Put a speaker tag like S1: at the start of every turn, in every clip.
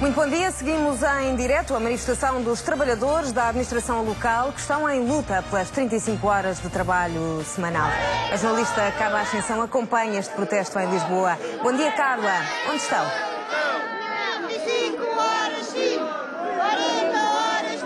S1: Muito bom dia. Seguimos em direto a manifestação dos trabalhadores da administração local que estão em luta pelas 35 horas de trabalho semanal. A jornalista Carla Ascensão acompanha este protesto em Lisboa. Bom dia, Carla. Onde estão?
S2: 35 horas sim, 40 horas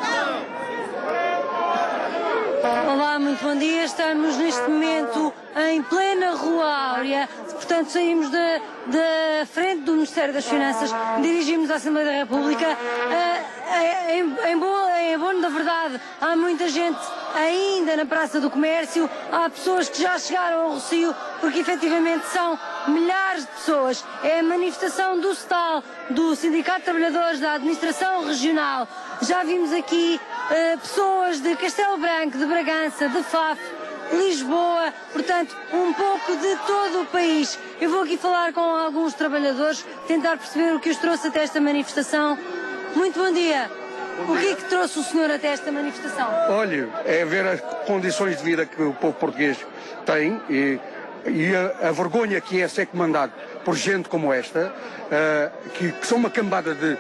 S2: não.
S3: Olá, muito bom dia. Estamos neste momento em plena Rua Áurea. Portanto, saímos da, frente do Ministério das Finanças, dirigimos à Assembleia da República. Ah, em, em, bo- em abono da verdade, há muita gente ainda na Praça do Comércio, há pessoas que já chegaram ao Rocio, porque efetivamente são milhares de pessoas. É a manifestação do STAL, do Sindicato de Trabalhadores da Administração Regional. Já vimos aqui eh, pessoas de Castelo Branco, de Bragança, de Faf, Lisboa, portanto, um pouco de todo o país. Eu vou aqui falar com alguns trabalhadores, tentar perceber o que os trouxe até esta manifestação. Muito bom dia. O que é que trouxe o senhor até esta manifestação?
S4: Olha, é ver as condições de vida que o povo português tem e, e a, a vergonha que é ser comandado por gente como esta, ah, que, que são uma cambada de,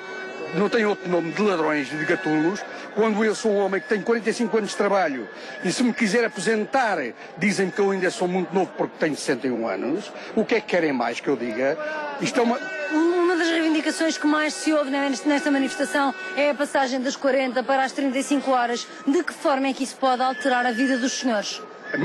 S4: não tem outro nome, de ladrões, de gatunos, quando eu sou um homem que tem 45 anos de trabalho e se me quiser apresentar, dizem que eu ainda sou muito novo porque tenho 61 anos, o que é que querem mais que eu diga? Isto é uma,
S3: Uma das reivindicações que mais se ouve nesta nesta manifestação é a passagem das 40 para as 35 horas. De que forma é que isso pode alterar a vida dos senhores?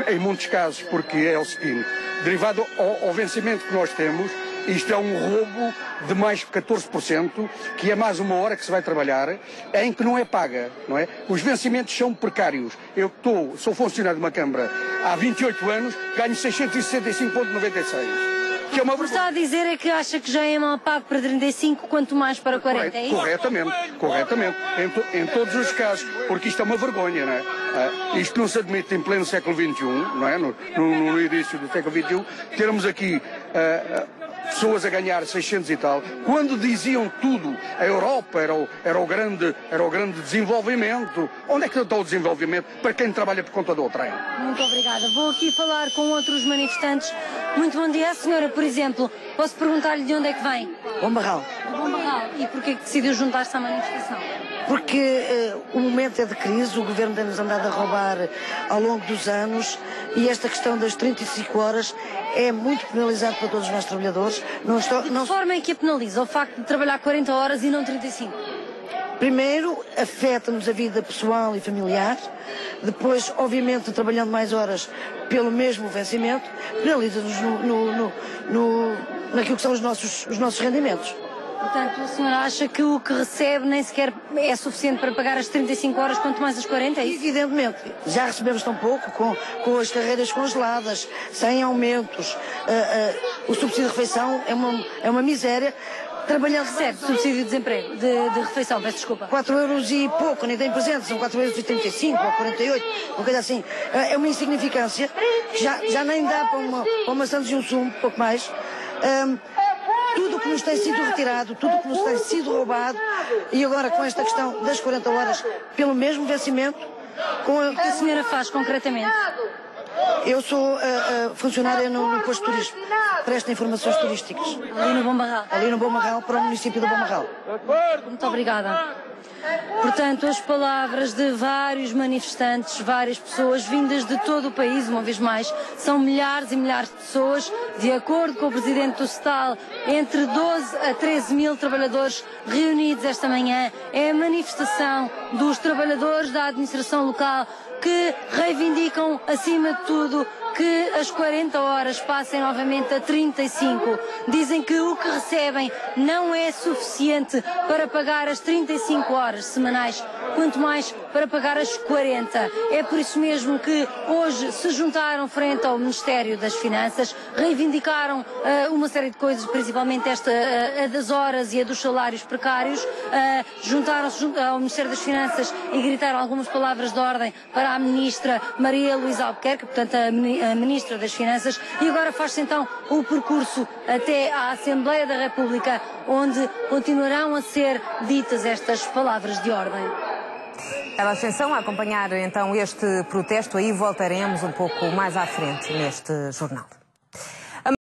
S4: Em muitos casos, porque é o seguinte, derivado ao, ao vencimento que nós temos, isto é um roubo de mais de 14%, que é mais uma hora que se vai trabalhar, em que não é paga, não é? Os vencimentos são precários. Eu estou, sou funcionário de uma Câmara há 28 anos, ganho 665,96. Que é uma
S3: que está a dizer é que acha que já é mal pago para 35, quanto mais para 40, é isso?
S4: Corretamente, corretamente. Em, to- em todos os casos, porque isto é uma vergonha, não é? Ah, isto não se admite em pleno século XXI, não é? No, no- no início do século XXI, termos aqui ah, ah, pessoas a ganhar 600 e tal, quando diziam tudo, a Europa era o, era o, grande, era o grande desenvolvimento. Onde é que está o desenvolvimento para quem trabalha por conta do trem?
S3: Muito obrigada. Vou aqui falar com outros manifestantes. Muito bom dia. A senhora, por exemplo, posso perguntar-lhe de onde é que vem?
S5: Bom Barral,
S3: Bom Barral. E porquê que decidiu juntar-se à manifestação?
S5: porque eh, o momento é de crise, o governo tem-nos andado a roubar ao longo dos anos e esta questão das 35 horas é muito penalizado para todos os nossos trabalhadores. Não estou,
S3: De
S5: não,
S3: que forma é que a penaliza o facto de trabalhar 40 horas e não 35?
S5: primeiro, afeta-nos a vida pessoal e familiar. Depois, obviamente, trabalhando mais horas pelo mesmo vencimento, penaliza-nos no, no, no, no, naquilo que são os nossos, os nossos rendimentos.
S3: Portanto, a senhora acha que o que recebe nem sequer é suficiente para pagar as 35 horas, quanto mais as 40, é isso?
S5: Evidentemente, já recebemos tão pouco com, com as carreiras congeladas, sem aumentos. Ah, ah, o subsídio de refeição é uma, é uma miséria. Trabalhando
S3: Recebe subsídio de desemprego, de, de refeição, peço desculpa.
S5: 4 euros e pouco, nem tem presente, são 4 euros e 35 ou 48, uma coisa assim. Ah, É uma insignificância, já, já nem dá para uma, para uma Santos e um sumo, pouco mais. Tudo o que nos tem sido retirado, tudo o que nos tem sido roubado, e agora com esta questão das 40 horas pelo mesmo vencimento, com a,
S3: O que a senhora faz concretamente?
S5: Eu sou ah, ah, funcionária no, no posto de turismo. Presto informações turísticas.
S3: Ali no Bom Barral.
S5: Ali no Bom Marral, para o município do Bom Marral.
S3: Muito obrigada. Portanto, as palavras de vários manifestantes, várias pessoas vindas de todo o país, uma vez mais, são milhares e milhares de pessoas, de acordo com o presidente do STAL, entre 12 a 13 mil trabalhadores reunidos esta manhã. É a manifestação dos trabalhadores da administração local que reivindicam, acima de tudo, que as 40 horas passem novamente a 35. Dizem que o que recebem não é suficiente para pagar as 35 horas semanais, quanto mais para pagar as 40. É por isso mesmo que hoje se juntaram frente ao Ministério das Finanças, reivindicaram ah, uma série de coisas, principalmente esta ah, a das horas e a dos salários precários, ah, juntaram-se ao Ministério das Finanças e gritaram algumas palavras de ordem para a Ministra Maria Luísa Albuquerque, portanto a, mini- a Ministra das Finanças, e agora faz-se então o percurso até à Assembleia da República, onde continuarão a ser ditas estas palavras de ordem.
S1: Carla Ascensão a acompanhar então este protesto, aí voltaremos um pouco mais à frente neste jornal.